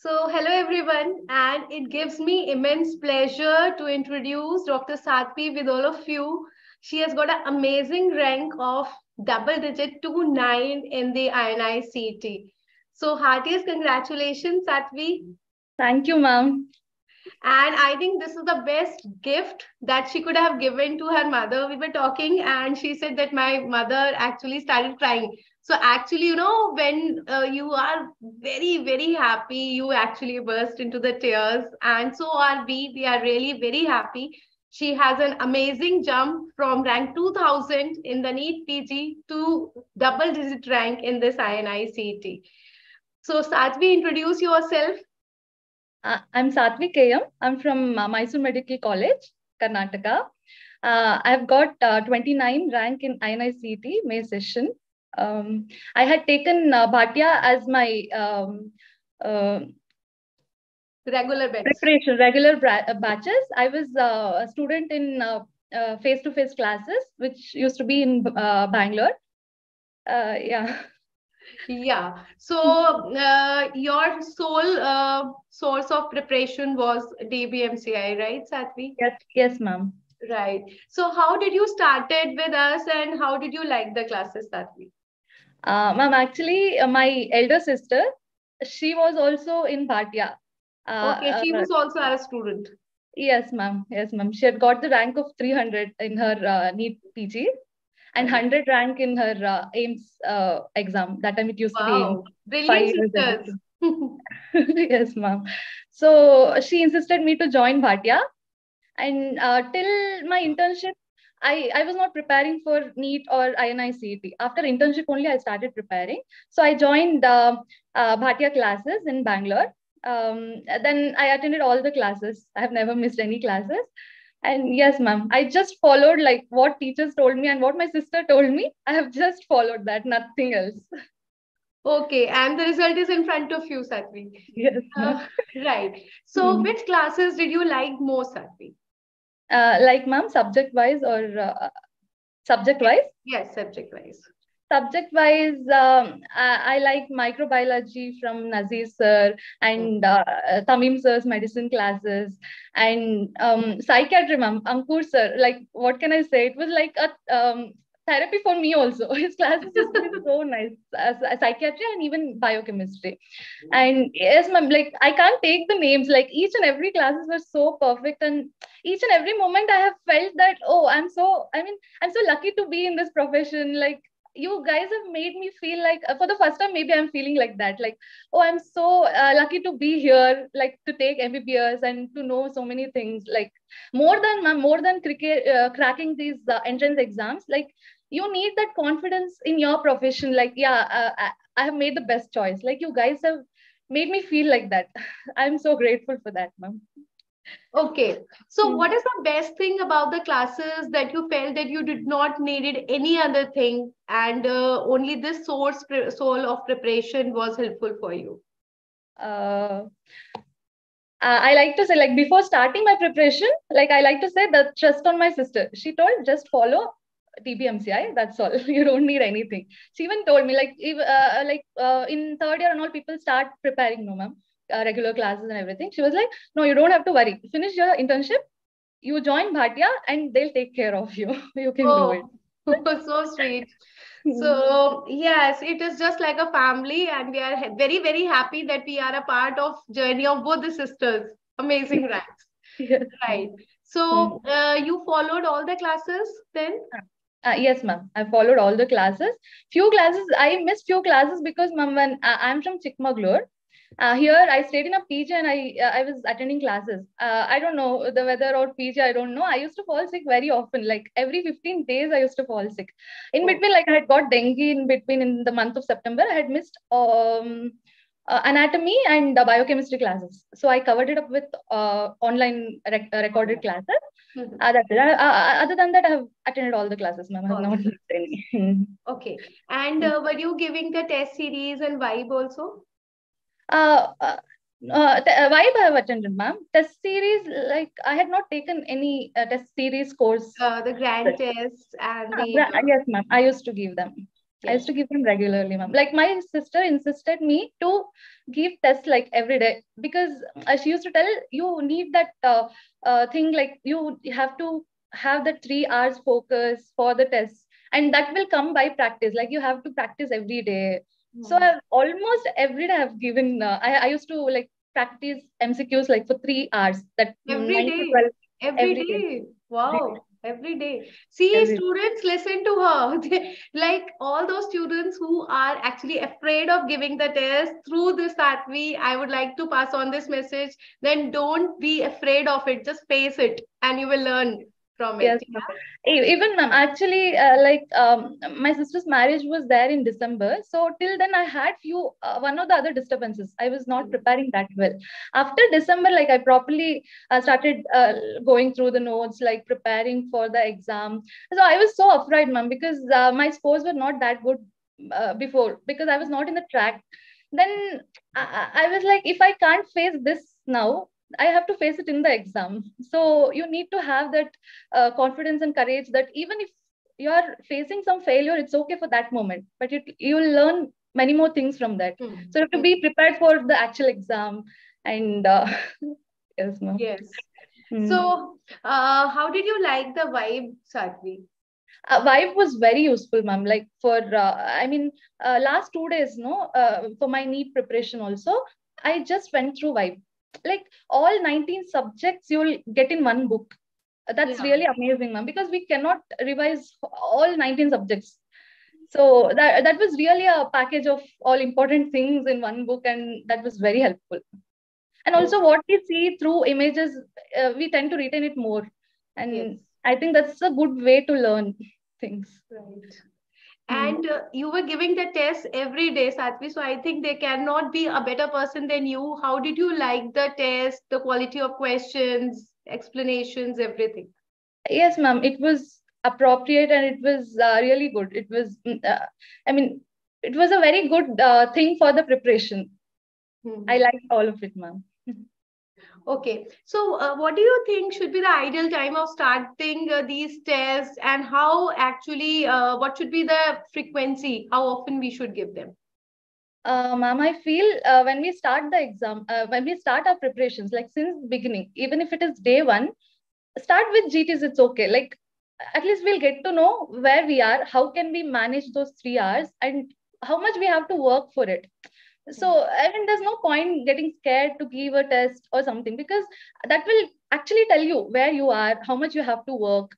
So, hello everyone, and it gives me immense pleasure to introduce Dr. Sathvi with all of you. She has got an amazing rank of double digit 2-9 in the INI CET. So, heartiest congratulations, Sathvi. Thank you, ma'am. And I think this is the best gift that she could have given to her mother. We were talking, and she said that my mother actually started crying so actually you know when uh, you are very very happy you actually burst into the tears and so are we we are really very happy she has an amazing jump from rank 2000 in the NEET PG to double digit rank in this INICET. So Sathvi, introduce yourself. Uh, I'm Sathvi KM. I'm from uh, Mysore Medical College, Karnataka. Uh, I've got uh, 29 rank in INICET May session um, I had taken uh, Bhatia as my um, uh, regular batch. preparation, regular uh, batches. I was uh, a student in face to face classes, which used to be in uh, Bangalore. yeah. Yeah. So uh, your sole uh, source of preparation was DBMCI, right, Sathvi? Yes, yes, ma'am. Right. So how did you started with us and how did you like the classes, Sathvi? Uh, ma'am, actually, uh, my elder sister, she was also in Bhatia. Uh, okay, she uh, was also a student. Yes, ma'am. Yes, ma'am. She had got the rank of 300 in her uh, NEET PG and 100 rank in her uh, AIIMS uh, exam. That time it used wow. to be Brilliant sisters. yes, ma'am. So she insisted me to join Bhatia. And uh, till my internship, I, I was not preparing for NEET or INI CET. After internship only, I started preparing. So I joined uh, uh, Bhatia classes in Bangalore. Um, then I attended all the classes. I have never missed any classes. And yes, ma'am, I just followed like what teachers told me and what my sister told me. I have just followed that, nothing else. Okay, and the result is in front of you, Sathvi. Yes. Uh, right. So, mm -hmm. which classes did you like most, Sathvi? Uh, like ma'am, subject wise or uh, subject wise? Yes, subject wise. Subject wise, um, I, I, like microbiology from Nazir sir and uh, Tamim sir's medicine classes and um, psychiatry, ma'am, Ankur sir. Like, what can I say? It was like a um, therapy for me also. His classes has been so nice, as psychiatry and even biochemistry. And yes, ma'am, like I can't take the names. Like each and every classes were so perfect, and each and every moment I have felt that oh, I'm so. I mean, I'm so lucky to be in this profession. Like you guys have made me feel like uh, for the first time maybe i'm feeling like that like oh i'm so uh, lucky to be here like to take mbbs and to know so many things like more than more than cricket uh, cracking these uh, entrance exams like you need that confidence in your profession like yeah uh, I, I have made the best choice. Like you guys have made me feel like that. I'm so grateful for that ma'am. Okay. So hmm. what is the best thing about the classes that you felt that you did not needed any other thing and uh, only this source soul of preparation was helpful for you? Uh, uh, I like to say, like before starting my preparation, like I like to say that trust on my sister. She told just follow DBMCI. That's all. you don't need anything. She even told me like if, uh, like uh, in third year and all people start preparing, no ma'am, uh, regular classes and everything. She was like, no, you don't have to worry. Finish your internship. You join Bhatia and they'll take care of you. you can oh, do it. so sweet. So yes, it is just like a family, and we are very very happy that we are a part of journey of both the sisters. Amazing ranks. Yes. Right. So hmm. uh, you followed all the classes then? Uh, yes, ma'am. I followed all the classes. Few classes, I missed few classes because, ma'am, when uh, I'm from Chikmagalur, uh, here I stayed in a PG and I uh, I was attending classes. Uh, I don't know the weather or PG. I don't know. I used to fall sick very often. Like every 15 days, I used to fall sick. In between, like I had got dengue in between in the month of September. I had missed um, uh, anatomy and uh, biochemistry classes. So I covered it up with uh, online rec- uh, recorded classes. Mm-hmm. Uh, that's it. Uh, other than that, I have attended all the classes, ma'am. I have not any. okay. And were you giving the test series and vibe also? Uh, uh, uh, vibe I have attended, ma'am. Test series, like I had not taken any uh, test series course. Uh, the grand tests and the. yes, ma'am. I used to give them. Yes. I used to give them regularly, ma'am. Like my sister insisted me to give tests like every day because uh, she used to tell you need that uh, uh, thing like you have to have the three hours focus for the test, and that will come by practice. Like you have to practice every day. Mm. So I've almost every day I've given. Uh, I I used to like practice MCQs like for three hours. That every day. 12, every, every day. day. Wow every day. See every students listen to her. They, like all those students who are actually afraid of giving the test through this Sathvi, i would like to pass on this message then don't be afraid of it. Just face it and you will learn from it. Yes, yeah? even ma'am, actually, uh, like um, my sister's marriage was there in December. So till then, I had few uh, one or the other disturbances. I was not preparing that well. After December, like I properly uh, started uh, going through the notes, like preparing for the exam. So I was so afraid, ma'am, because uh, my scores were not that good uh, before because I was not in the track. Then I, I was like, if I can't face this now, I have to face it in the exam. So you need to have that uh, confidence and courage that even if you are facing some failure, it's okay for that moment, but you you'll learn many more things from that. Mm. So you have to be prepared for the actual exam. And uh, yes, ma'am. Yes. Mm. So, uh, how did you like the vibe, Sathvi? Uh, vibe was very useful ma'am like for uh, i mean uh, last two days no uh, for my NEET preparation also i just went through vibe like all 19 subjects you'll get in one book. That's yeah. really amazing ma'am because we cannot revise all 19 subjects. So that that was really a package of all important things in one book and that was very helpful. And also what we see through images uh, we tend to retain it more. And yes. i think that's a good way to learn things. Right and uh, you were giving the test every day sathvi so i think there cannot be a better person than you. How did you like the test the quality of questions explanations everything? Yes ma'am it was appropriate and it was uh, really good. It was mm, uh, i mean it was a very good uh, thing for the preparation. Mm-hmm. i liked all of it ma'am Okay, so uh, what do you think should be the ideal time of starting uh, these tests and how actually, uh, what should be the frequency, how often we should give them? Uh, ma'am, I feel uh, when we start the exam, uh, when we start our preparations, like since beginning, even if it is day one, start with GTs, it's okay. Like at least we'll get to know where we are, how can we manage those three hours and how much we have to work for it so i mean there's no point getting scared to give a test or something because that will actually tell you where you are how much you have to work.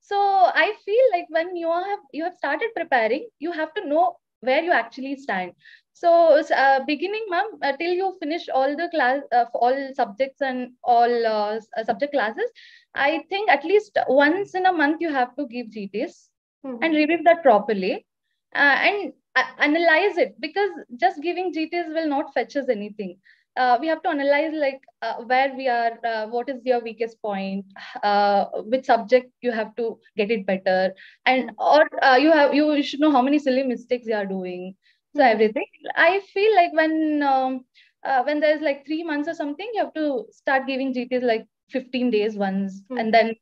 So i feel like when you have you have started preparing you have to know where you actually stand. So uh, beginning ma'am uh, till you finish all the class uh, all subjects and all uh, uh, subject classes i think at least once in a month you have to give gts mm-hmm. and review that properly. Uh, and analyze it because just giving GTs will not fetch us anything. Uh, we have to analyze like uh, where we are, uh, what is your weakest point, uh, which subject you have to get it better, and or uh, you have you should know how many silly mistakes you are doing. So mm-hmm. everything. I feel like when um, uh, when there's like three months or something, you have to start giving GTs like 15 days once, mm-hmm. and then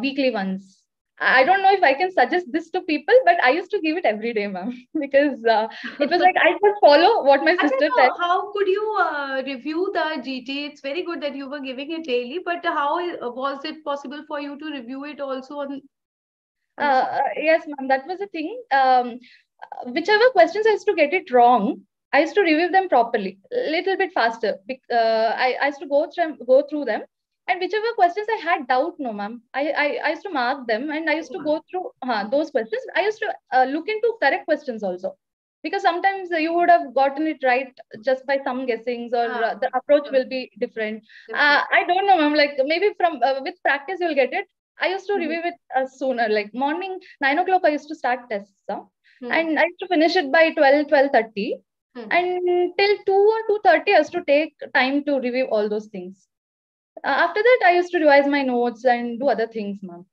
weekly ones I don't know if I can suggest this to people, but I used to give it every day, ma'am, because uh, it was like I just follow what my sister said. How could you uh, review the GT? It's very good that you were giving it daily, but how was it possible for you to review it also on? Uh, uh, yes, ma'am, that was the thing. Um, whichever questions I used to get it wrong, I used to review them properly, a little bit faster. Uh, I, I used to go through go through them and whichever questions I had doubt, no, ma'am, I, I, I used to mark them and I used to go through uh, those questions. I used to uh, look into correct questions also. Because sometimes you would have gotten it right just by some guessings, or uh, the approach will be different. Uh, I don't know, ma'am. Like maybe from uh, with practice you'll get it. I used to mm-hmm. review it uh, sooner, like morning nine o'clock. I used to start tests, huh? mm-hmm. and I used to finish it by 12, 12.30. Mm-hmm. and till 2 or 2.30 I used to take time to review all those things Uh, after that, I used to revise my notes and do other things, ma'am.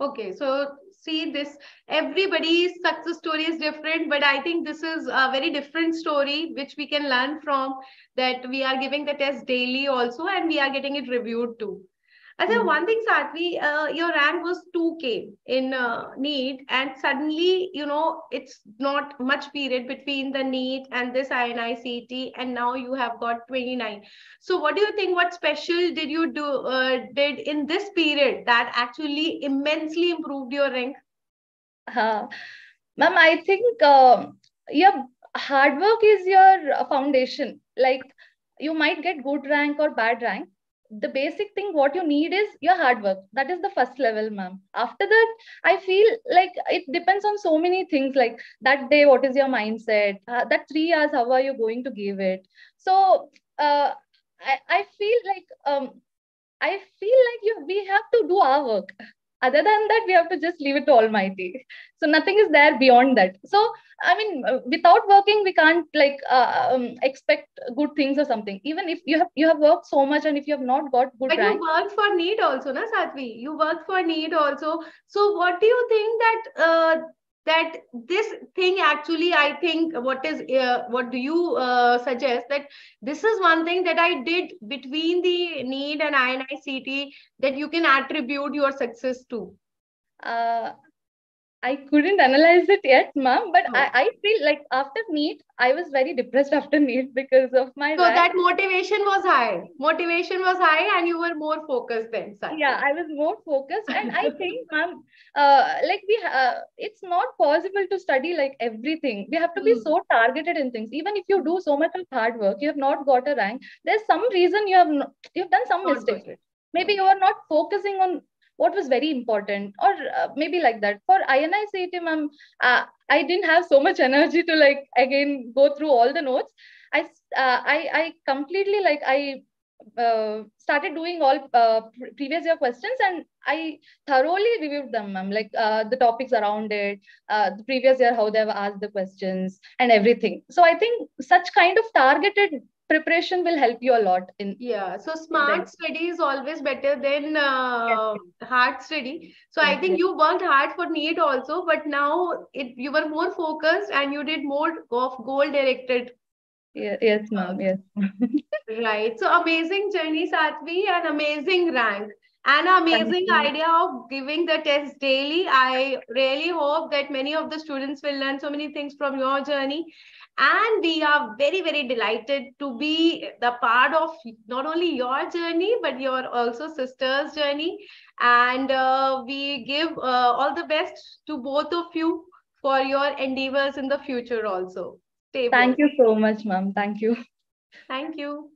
Okay, so see this everybody's success story is different but i think this is a very different story which we can learn from that we are giving the test daily also and we are getting it reviewed too I said, mm. one thing, Sathvi, uh, your rank was 2K in uh, NEET, and suddenly, you know, it's not much period between the NEET and this INI and now you have got 29. So, what do you think? What special did you do uh, did in this period that actually immensely improved your rank? Uh, Ma'am, I think uh, yeah, hard work is your foundation. Like you might get good rank or bad rank the basic thing what you need is your hard work. That is the first level ma'am. After that i feel like it depends on so many things like that day what is your mindset? Uh, that 3 hours how are you going to give it? So uh, I, I feel like um i feel like you we have to do our work other than that we have to just leave it to almighty. So nothing is there beyond that. So i mean uh, without working we can't like uh, um, expect good things or something. Even if you have you have worked so much and if you have not got good but rank, you worked for NEET also na sathvi you worked for NEET also. So what do you think that uh, that this thing actually i think what is uh, what do you uh, suggest? That this is one thing that i did between the NEET and INI-CET that you can attribute your success to. Uh, I couldn't analyze it yet, ma'am. But oh. I, I feel like after NEET, I was very depressed after NEET because of my. So that motivation was high. Motivation was high, and you were more focused then. Sir. Yeah, I was more focused, and I think, ma'am, uh, like we, uh, it's not possible to study like everything. We have to be mm. so targeted in things. Even if you do so much of hard work, you have not got a rank. There's some reason you have not, you've done some mistake. Maybe you are not focusing on what was very important or uh, maybe like that. For INI CET ma'am uh, I didn't have so much energy to like again go through all the notes. I uh, I I completely like I uh, started doing all uh, previous year questions and I thoroughly reviewed them, ma'am, like uh, the topics around it, uh, the previous year, how they've asked the questions and everything. So I think such kind of targeted preparation will help you a lot in yeah so smart study is always better than uh, yes. hard study. So yes. i think you worked hard for NEET also but now it you were more focused and you did more of goal directed. Yeah, yes ma'am yes. right. So amazing journey sathvi and amazing rank. And amazing idea of giving the test daily. I really hope that many of the students will learn so many things from your journey and we are very very delighted to be the part of not only your journey but your also sister's journey. And uh, we give uh, all the best to both of you for your endeavors in the future also. Stay thank you so much ma'am. Thank you. Thank you